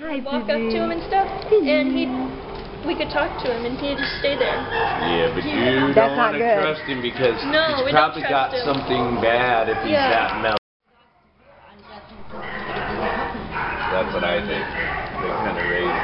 Hi, walk up to him and stuff, and he we could talk to him, and he'd just stay there. Yeah, but you That's don't want to trust him because No, he's probably got him. something bad if he's Yeah. that mellow. That's what I think. They kind of raise